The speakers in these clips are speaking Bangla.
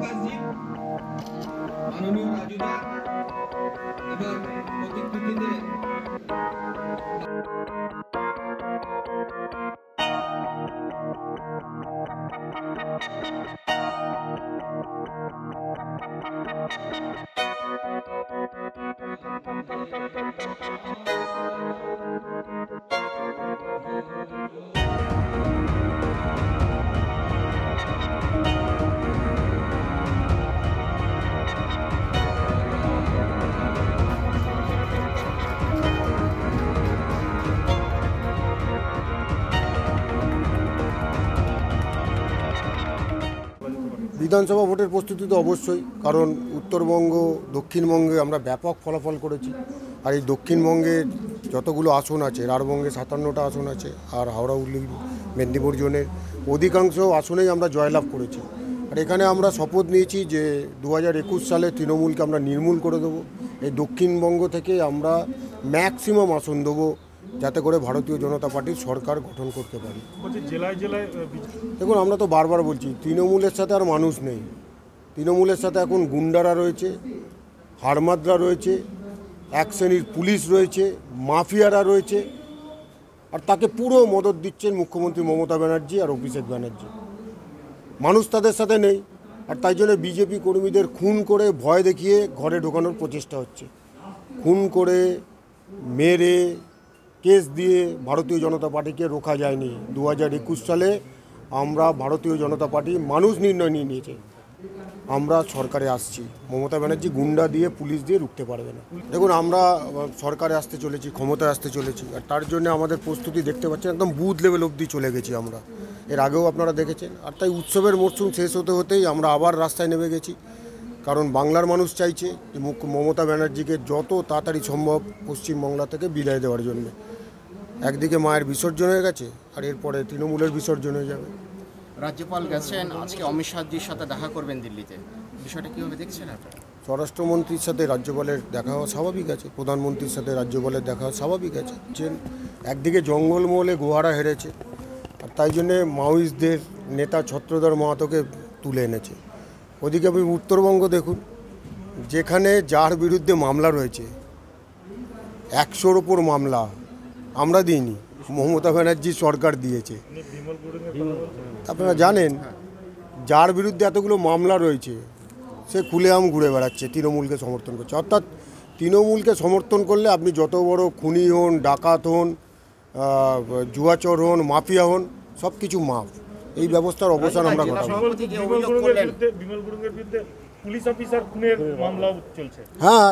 masjid menuju ajudan agar motif kita Thank you. বিধানসভা ভোটের প্রস্তুতি তো অবশ্যই, কারণ উত্তরবঙ্গ, দক্ষিণবঙ্গে আমরা ব্যাপক ফলাফল করেছি। আর এই দক্ষিণবঙ্গের যতগুলো আসন আছে, রাঢ়বঙ্গে সাতান্নটা আসন আছে, আর হাওড়া, হুগলি, মেদিনীপুর জোনের অধিকাংশ আসনেই আমরা জয়লাভ করেছি। আর এখানে আমরা শপথ নিয়েছি যে দু হাজার একুশ সালে তৃণমূলকে আমরা নির্মূল করে দেবো। এই দক্ষিণবঙ্গ থেকে আমরা ম্যাক্সিমাম আসন দেবো যাতে করে ভারতীয় জনতা পার্টির সরকার গঠন করতে পারি। জেলায় জেলায় দেখুন আমরা তো বারবার বলছি তৃণমূলের সাথে আর মানুষ নেই। তৃণমূলের সাথে এখন গুন্ডারা রয়েছে হারমাদরা রয়েছে এক শ্রেণির পুলিশ রয়েছে মাফিয়ারা রয়েছে আর তাকে পুরো মদত দিচ্ছেন মুখ্যমন্ত্রী মমতা ব্যানার্জি আর অভিষেক ব্যানার্জি। মানুষ তাদের সাথে নেই আর তাই জন্য বিজেপি কর্মীদের খুন করে ভয় দেখিয়ে ঘরে ঢোকানোর প্রচেষ্টা হচ্ছে। খুন করে মেরে কেস দিয়ে ভারতীয় জনতা পার্টিকে রোখা যায়নি। দু হাজার একুশ সালে আমরা ভারতীয় জনতা পার্টি মানুষ নির্ণয় নিয়ে নিয়েছে। আমরা সরকারে আসছি। মমতা ব্যানার্জি গুন্ডা দিয়ে পুলিশ দিয়ে রুখতে পারবে না। দেখুন, আমরা সরকারে আসতে চলেছি, ক্ষমতায় আসতে চলেছি। আর তার জন্য আমাদের প্রস্তুতি দেখতে পাচ্ছেন, একদম বুথ লেভেল অবধি চলে গেছি আমরা। এর আগেও আপনারা দেখেছেন। আর তাই উৎসবের মরশুম শেষ হতে হতেই আমরা আবার রাস্তায় নেমে গেছি। কারণ বাংলার মানুষ চাইছে যে মুখ্য মমতা ব্যানার্জিকে যত তাড়াতাড়ি সম্ভব পশ্চিমবাংলা থেকে বিদায় দেওয়ার জন্য। একদিকে মায়ের বিসর্জন হয়ে গেছে আর এরপরে তৃণমূলের বিসর্জন হয়ে যাবে। রাজ্যপাল গেছেন আজকে অমিত শাহজির সাথে দেখা করবেন দিল্লিতে। বিষয়টা কীভাবে দেখছেন আপনারা? স্বরাষ্ট্রমন্ত্রীর সাথে রাজ্যপালের দেখা হওয়া স্বাভাবিক আছে প্রধানমন্ত্রীর সাথে রাজ্যপালের দেখা হওয়া স্বাভাবিক আছে। যে একদিকে জঙ্গলমহলে গোহারা হেরেছে আর তাই জন্যে মাওয়িস্টদের নেতা ছত্রধর মাহাতোকে তুলে এনেছে। ওদিকে আপনি উত্তরবঙ্গ দেখুন যেখানে যার বিরুদ্ধে মামলা রয়েছে একশোর ওপর মামলা আমরা দিইনি, মমতা ব্যানার্জি সরকার দিয়েছে? আপনারা জানেন, যার বিরুদ্ধে এতগুলো মামলা রয়েছে, সে খুলে আম ঘুরে বেড়াচ্ছে, তৃণমূলকে সমর্থন করছে। অর্থাৎ তৃণমূলকে সমর্থন করলে আপনি যত বড় খুনি হন, ডাকাত হন জুয়াচর হন, মাফিয়া হন সব কিছু মাফ। এই ব্যবস্থার অবসান আমরা হ্যাঁ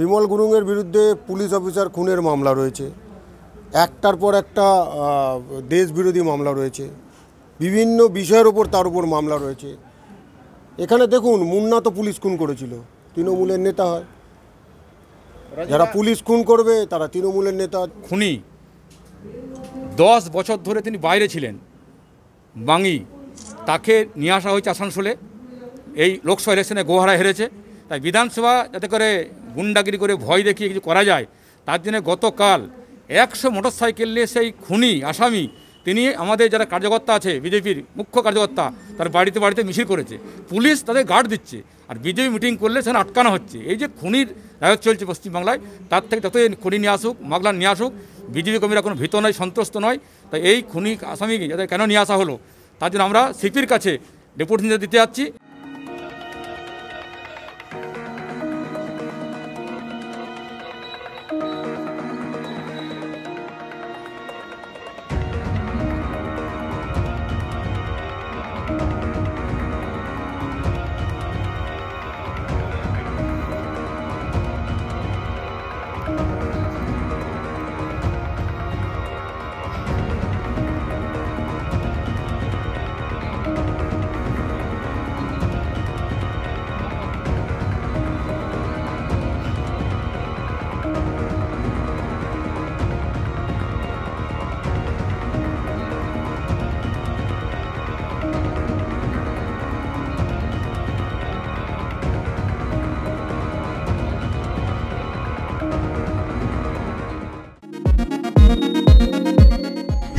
বিমল গুরুংয়ের বিরুদ্ধে পুলিশ অফিসার খুনের মামলা রয়েছে। একটার পর একটা দেশবিরোধী মামলা রয়েছে। বিভিন্ন বিষয়ের ওপর তার উপর মামলা রয়েছে। এখানে দেখুন মুন্না তো পুলিশ খুন করেছিল। তৃণমূলের নেতা হয়। যারা পুলিশ খুন করবে তারা তৃণমূলের নেতা। খুনি। দশ বছর ধরে তিনি বাইরে ছিলেন। বাঙি। তাকে নিয়ে আসা হয়েছে আসানসোলে। এই লোকসভা ইলেকশনে গোহারা হেরেছে। তাই বিধানসভা যাতে করে গুন্ডাগিরি করে ভয় দেখিয়ে কিছু করা যায় তার জন্য গতকাল একশো মোটর সাইকেল নিয়ে সেই খুনি, আসামি, তিনি আমাদের যারা কার্যকর্তা আছে, বিজেপির মুখ্য কার্যকর্তা, তার বাড়িতে বাড়িতে মিছিল করেছে। পুলিশ তাদের গার্ড দিচ্ছে। আর বিজেপি মিটিং করলে সেখানে আটকানো হচ্ছে। এই যে খুনির রায়ত চলছে পশ্চিমবাংলায়, তার থেকে যতই খুনি নিয়ে আসুক মাগলা নিয়ে আসুক, বিজেপি কর্মীরা কোনো ভীত নয়, সন্ত্রস্ত নয়। তাই এই খুনি আসামিকে যাদের কেন নিয়ে আসা হলো, তার জন্য আমরা সিপির কাছে ডেপুটি দিতে যাচ্ছি।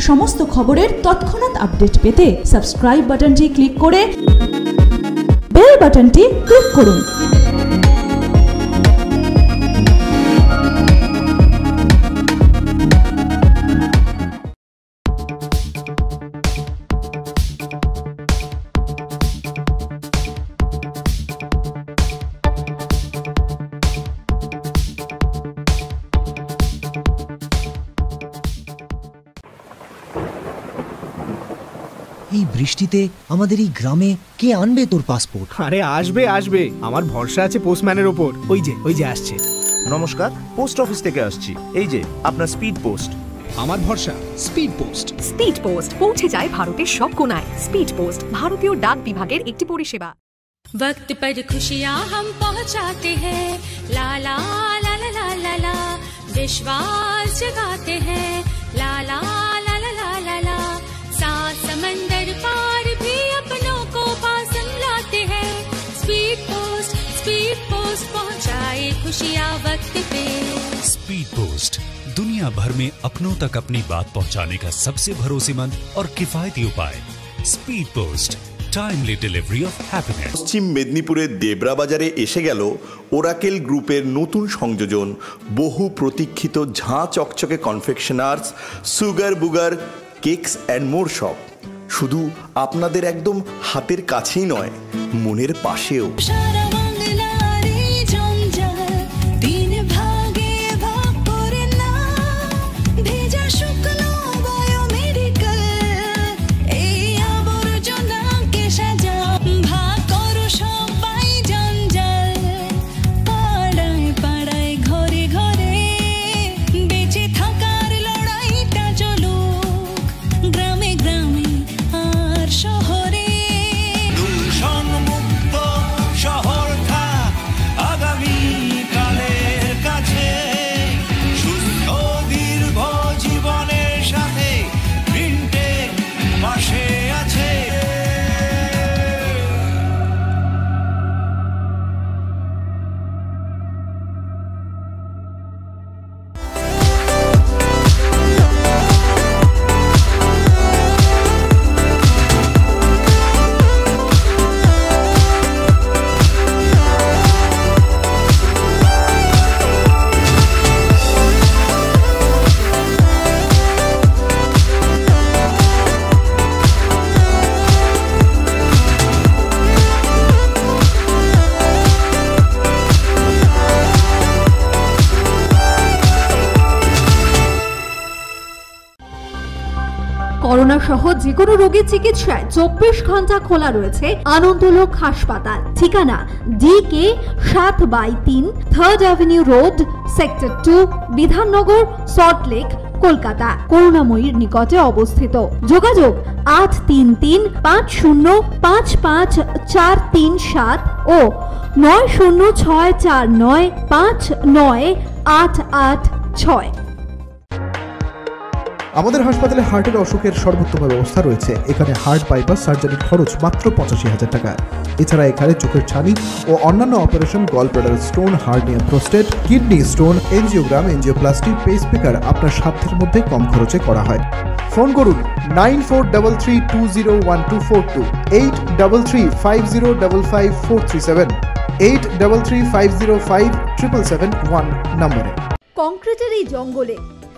সমস্ত খবরের তৎক্ষণাৎ আপডেট পেতে সাবস্ক্রাইব বাটনটি ক্লিক করে বেল বাটনটি ক্লিক করুন। এই বৃষ্টিতে আমাদের এই গ্রামে কে আনবে তোর পাসপোর্ট আরে আসবে আসবে আমার ভরসা আছে পোস্টম্যানের ওপর ওই যে ওই যে আসছে নমস্কার পোস্ট অফিস থেকে আসছি এই যে আপনার স্পিড পোস্ট আমার ভরসা স্পিড পোস্ট স্পিড পোস্ট পৌঁছে যায় ভারতের সব কোনায় স্পিড পোস্ট ভারতীয় ডাক বিভাগের একটি পরিষেবা वक्त पर खुशियाँ हम पहुँचाते हैं ला ला ला ला ला ला ला विश्वास जगाते हैं दुनिया भर में अपनों तक अपनी बात पहुंचाने का सबसे भरोसेमंद और किफायती उपाय speed post timely delivery of happiness পশ্চিম মেদিনীপুরের দেবরা বাজারে এসে গেল ওরাকেল গ্রুপের নতুন সংযোজন বহু প্রতীক্ষিত ঝাঁ চকচকে confectioners sugar bugar cakes and more shop শুধু আপনাদের একদম হাতের কাছেই নয় মনের পাশেও করোনা সহ যে কোনো রোগীর চিকিৎসায় চব্বিশ ঘণ্টা খোলা রয়েছে আনন্দলোক হাসপাতাল। ঠিকানা ডি কে সাত বাই তিন third avenue road sector two Bidhannagar Salt Lake Kolkata, করুণাময়ীর নিকটে অবস্থিত। যোগাযোগ আট তিন তিন পাঁচ শূন্য পাঁচ পাঁচ চার তিন সাত ও নয় শূন্য ছয় চার নয় পাঁচ নয় আট আট ছয়। আমাদের হাসপাতালে হার্টের অসুখের সর্বোত্তম ব্যবস্থা রয়েছে। এখানে হার্ট বাইপাস সার্জারির খরচ মাত্র পঁচাশি হাজার টাকা। এছাড়া এখানে চোখের ছানি ও অন্যান্য operation gall bladder stone hernia prostate, kidney stone, angiogram, angioplasty pacemaker আপনার সাধ্যের মধ্যে কম খরচে করা হয়। ফোন করুন nine four double three two zero one two four two, eight double three five zero double five four three seven, eight double three five zero five triple seven one নম্বরে। কংক্রিটের এই জঙ্গলে